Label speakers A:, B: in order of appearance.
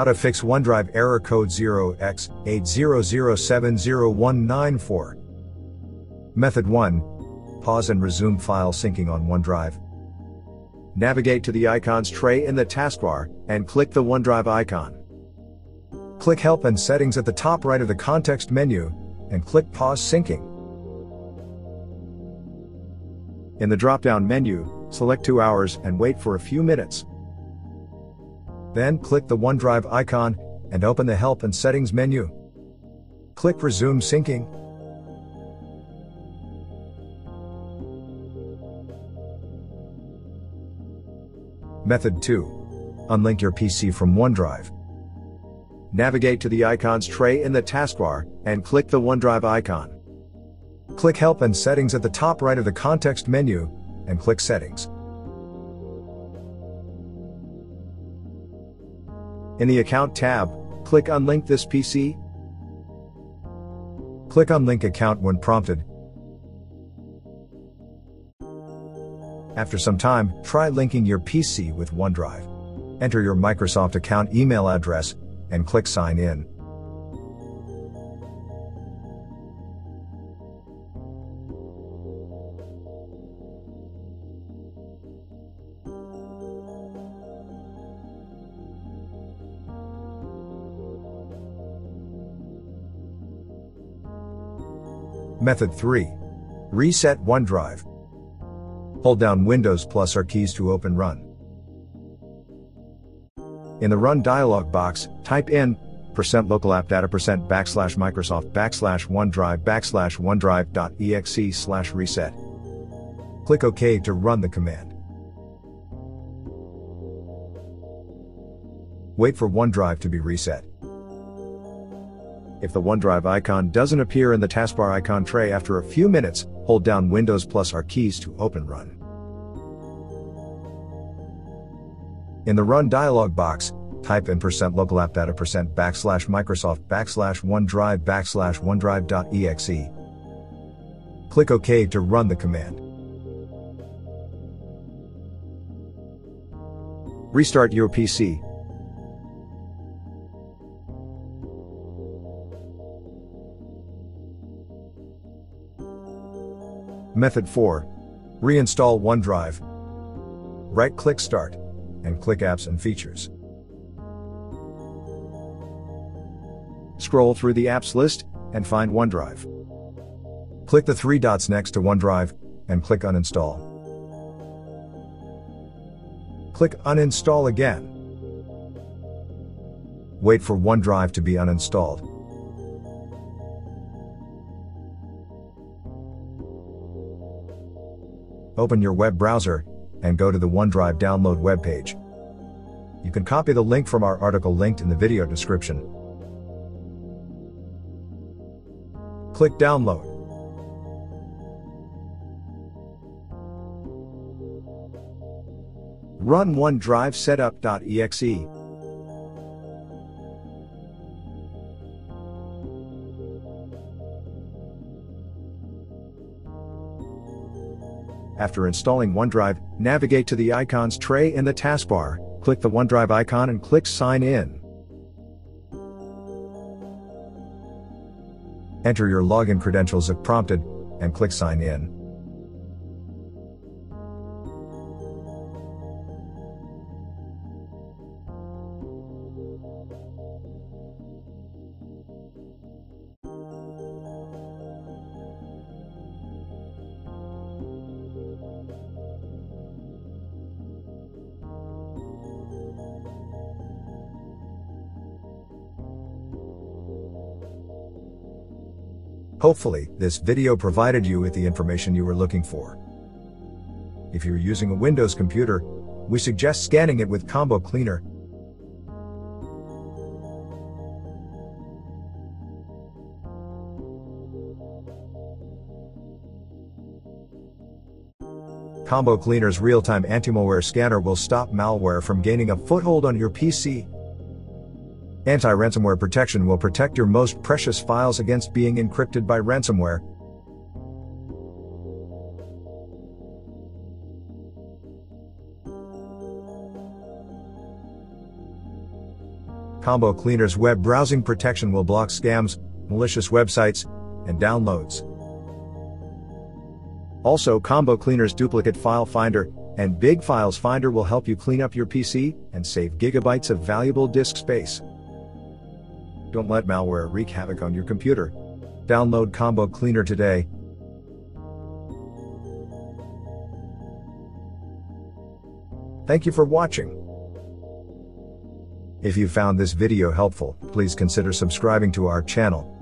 A: How to fix OneDrive error code 0x80070194. Method 1. Pause and resume file syncing on OneDrive. Navigate to the icons tray in the taskbar and click the OneDrive icon. Click Help and Settings at the top right of the context menu and click Pause Syncing. In the drop-down menu, select 2 hours and wait for a few minutes. Then click the OneDrive icon and open the Help and Settings menu. Click Resume Syncing. Method 2. Unlink your PC from OneDrive. Navigate to the icons tray in the taskbar and click the OneDrive icon. Click Help and Settings at the top right of the context menu and click Settings. In the Account tab, click Unlink this PC. Click Unlink account when prompted. After some time, try linking your PC with OneDrive. Enter your Microsoft account email address and click Sign In. Method 3. Reset OneDrive. Hold down Windows plus R keys to open Run. In the Run dialog box, type in percent local app data percent backslash Microsoft backslash OneDrive backslash OneDrive.exe slash reset. Click OK to run the command. Wait for OneDrive to be reset. If the OneDrive icon doesn't appear in the taskbar icon tray after a few minutes, hold down Windows plus R keys to open Run. In the Run dialog box, type in percent local app data percent backslash Microsoft backslash OneDrive backslash OneDrive.exe. Click OK to run the command. Restart your PC. Method 4. Reinstall OneDrive. Right click Start and click Apps and Features. Scroll through the apps list and find OneDrive. Click the three dots next to OneDrive and click Uninstall. Click Uninstall again. Wait for OneDrive to be uninstalled. Open your web browser and go to the OneDrive download webpage. You can copy the link from our article linked in the video description. Click Download. Run OneDrive setup.exe. After installing OneDrive, navigate to the icons tray in the taskbar, click the OneDrive icon and click Sign In. Enter your login credentials if prompted, and click Sign In. Hopefully, this video provided you with the information you were looking for. If you're using a Windows computer, we suggest scanning it with Combo Cleaner. Combo Cleaner's real-time anti-malware scanner will stop malware from gaining a foothold on your PC Anti-ransomware protection will protect your most precious files against being encrypted by ransomware. Combo Cleaner's web browsing protection will block scams, malicious websites, and downloads. Also, Combo Cleaner's duplicate file finder and Big Files Finder will help you clean up your PC and save gigabytes of valuable disk space. Don't let malware wreak havoc on your computer. Download Combo Cleaner today. Thank you for watching. If you found this video helpful, please consider subscribing to our channel